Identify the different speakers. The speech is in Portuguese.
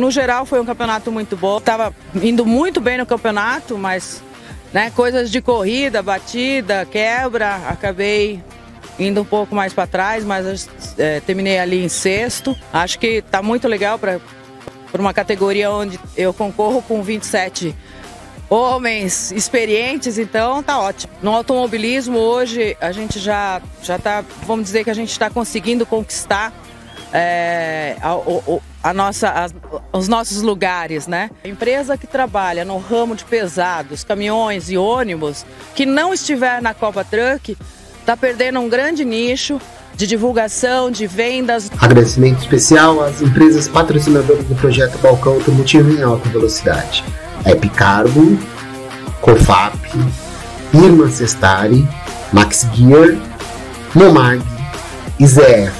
Speaker 1: no geral foi um campeonato muito bom. Tava indo muito bem no campeonato, mas né, coisas de corrida, batida, quebra, acabei indo um pouco mais para trás, mas é, terminei ali em sexto. Acho que está muito legal para uma categoria onde eu concorro com 27 homens experientes, então tá ótimo. No automobilismo hoje a gente já já tá, vamos dizer que a gente está conseguindo conquistar é, a, a, nossa, a, os nossos lugares, né? A empresa que trabalha no ramo de pesados, caminhões e ônibus, que não estiver na Copa Truck, está perdendo um grande nicho de divulgação, de vendas.
Speaker 2: Agradecimento especial às empresas patrocinadoras do projeto Balcão Automotivo em Alta Velocidade. Epicargo, Cofap, Irma Cestari, Max Gear, Momag e ZF.